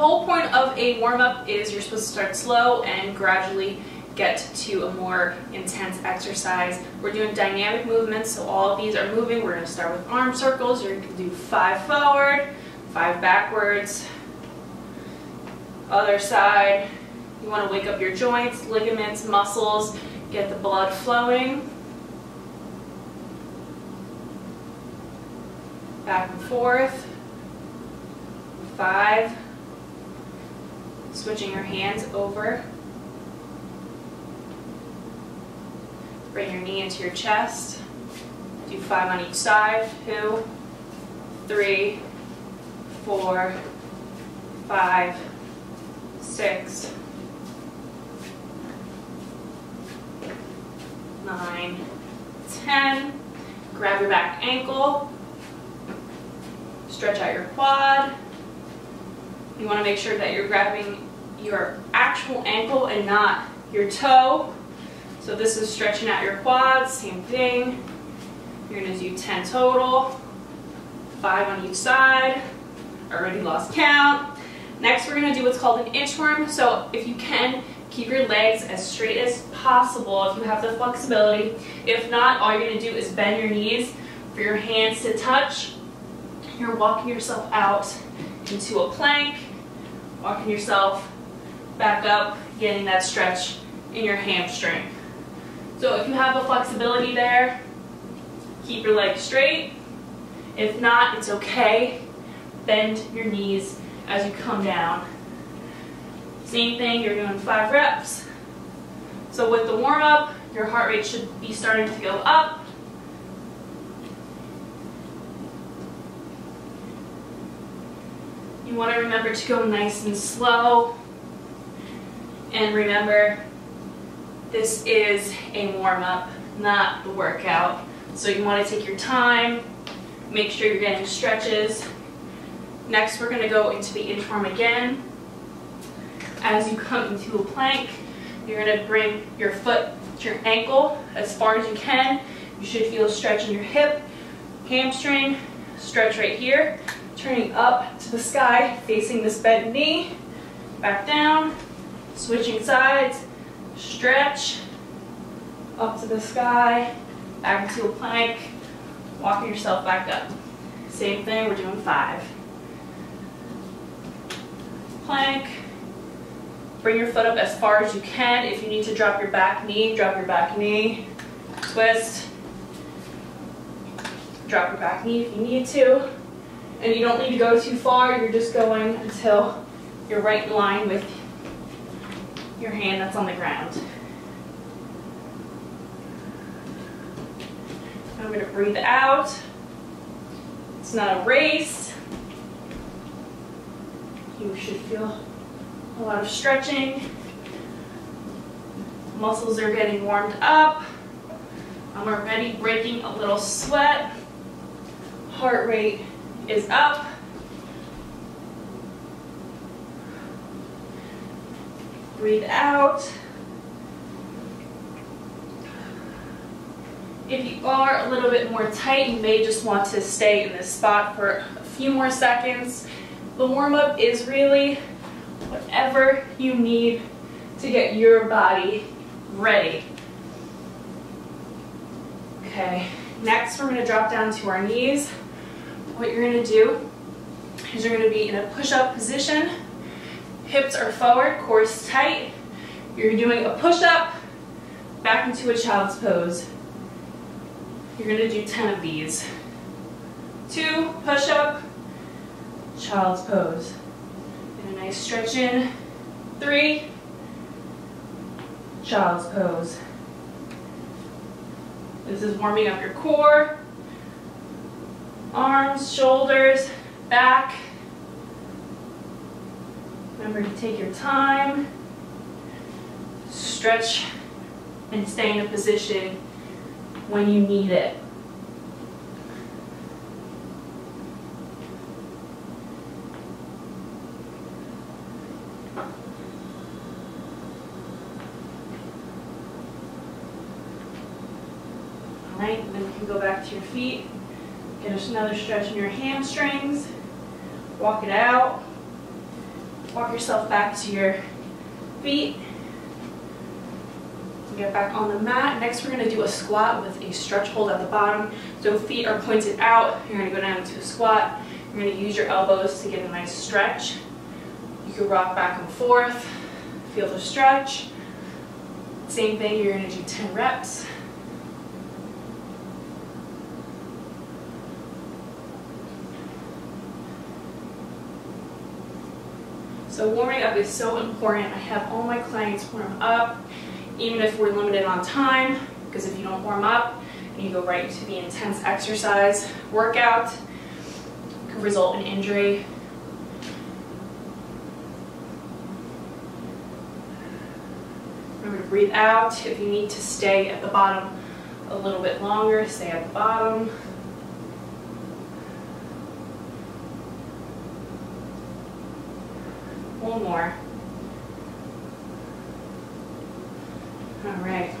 whole point of a warm-up is you're supposed to start slow and gradually get to a more intense exercise. We're doing dynamic movements, so all of these are moving. We're going to start with arm circles. You're going to do five forward, five backwards, other side. You want to wake up your joints, ligaments, muscles, get the blood flowing. Back and forth. Five. Switching your hands over. Bring your knee into your chest. Do five on each side. Two, three, four, five, six, nine, ten. Grab your back ankle. Stretch out your quad. You want to make sure that you're grabbing your actual ankle and not your toe. So this is stretching out your quads, same thing. You're going to do 10 total, 5 on each side. Already lost count. Next we're going to do what's called an inchworm. So if you can, keep your legs as straight as possible if you have the flexibility. If not, all you're going to do is bend your knees for your hands to touch. You're walking yourself out into a plank, walking yourself back up, getting that stretch in your hamstring. So if you have a flexibility there, keep your legs straight. If not, it's okay. Bend your knees as you come down. Same thing, you're doing five reps. So with the warm up, your heart rate should be starting to go up. You want to remember to go nice and slow. And remember, this is a warm up, not the workout. So you want to take your time, make sure you're getting stretches. Next, we're going to go into the inchworm again. As you come into a plank, you're going to bring your foot to your ankle as far as you can. You should feel a stretch in your hip, hamstring, stretch right here. Turning up to the sky, facing this bent knee. Back down, switching sides, stretch, up to the sky, back into a plank, walking yourself back up. Same thing, we're doing five. Plank, Bring your foot up as far as you can. If you need to drop your back knee, drop your back knee. Twist. Drop your back knee if you need to. And you don't need to go too far. You're just going until you're right in line with your hand that's on the ground. I'm going to breathe out. It's not a race. You should feel a lot of stretching. Muscles are getting warmed up. I'm already breaking a little sweat. Heart rate is up. Breathe out. If you are a little bit more tight, you may just want to stay in this spot for a few more seconds. The warm-up is really whatever you need to get your body ready. Okay, next we're gonna drop down to our knees. What you're gonna do is you're gonna be in a push-up position. Hips are forward, core is tight. You're doing a push-up, back into a child's pose. You're gonna do 10 of these. Two, push-up, child's pose. And a nice stretch in. Three, child's pose. This is warming up your core, arms, shoulders, back. Remember to take your time, stretch, and stay in a position when you need it. right? And then you can go back to your feet, get us another stretch in your hamstrings, walk it out. Walk yourself back to your feet. Get back on the mat. Next, we're going to do a squat with a stretch hold at the bottom. So feet are pointed out. You're going to go down into a squat. You're going to use your elbows to get a nice stretch. You can rock back and forth. Feel the stretch. Same thing, you're going to do 10 reps. So warming up is so important. I have all my clients warm up, even if we're limited on time, because if you don't warm up and you go right to the intense exercise workout, could result in injury. Remember to breathe out. If you need to stay at the bottom a little bit longer, stay at the bottom. One more. All right.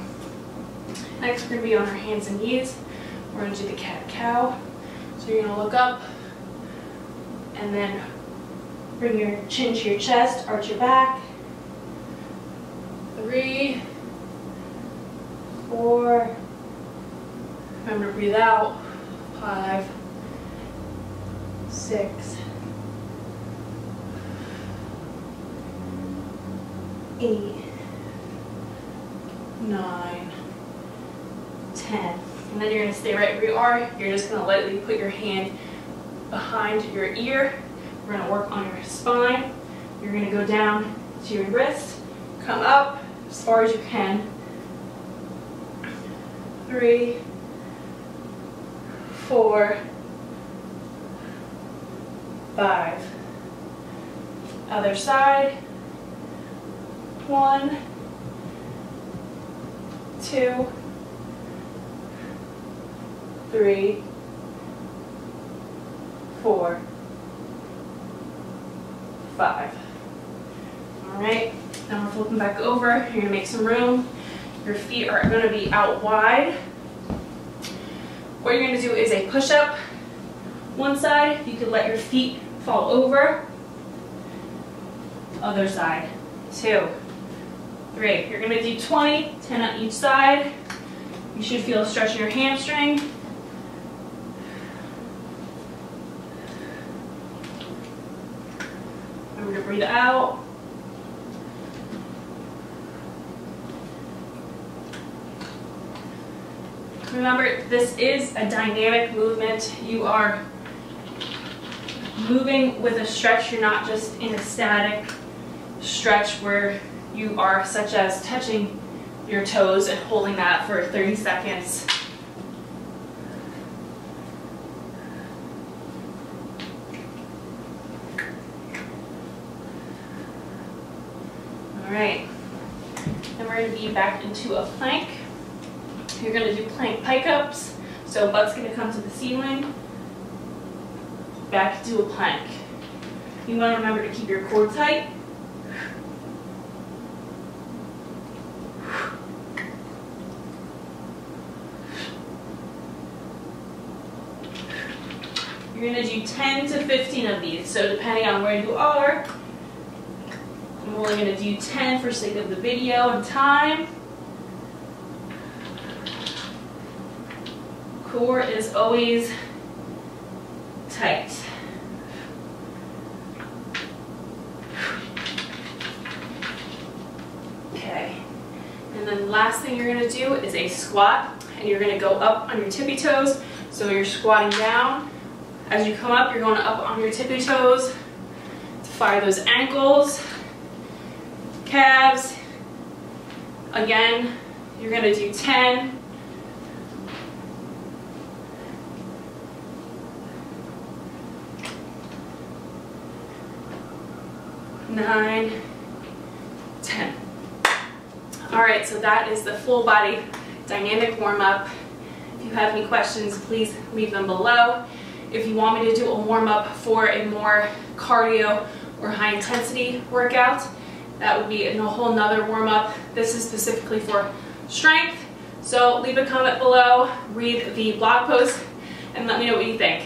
Next, we're going to be on our hands and knees. We're going to do the cat-cow. So you're going to look up and then bring your chin to your chest, arch your back. Three, four, remember to breathe out, five, six, eight, nine, ten. And then you're gonna stay right where you are. You're just gonna lightly put your hand behind your ear. We're gonna work on your spine. You're gonna go down to your wrist, come up as far as you can. Three, four, five. Other side. One, two, three, four, five. All right, now we're flipping back over. You're gonna make some room. Your feet are gonna be out wide. What you're gonna do is a push-up. One side, you can let your feet fall over. Other side, two, three. You're gonna do 20, 10 on each side. You should feel a stretch in your hamstring. Remember to breathe out. Remember, this is a dynamic movement. You are moving with a stretch. You're not just in a static stretch where you are such as touching your toes and holding that for 30 seconds. All right, then we're gonna be back into a plank. You're gonna do plank pike ups. So butt's gonna come to the ceiling. Back to a plank. You wanna remember to keep your core tight. You're gonna do 10 to 15 of these. So depending on where you are, I'm only gonna do 10 for sake of the video and time. Core is always tight. Okay. And then last thing you're gonna do is a squat and you're gonna go up on your tippy toes. So you're squatting down as you come up, you're going up on your tippy toes to fire those ankles, calves. Again, you're gonna do 10. Nine, 10. All right, so that is the full body dynamic warm up. If you have any questions, please leave them below. If you want me to do a warm up for a more cardio or high intensity workout, that would be a whole nother warm up. This is specifically for strength. So leave a comment below, read the blog post, and let me know what you think.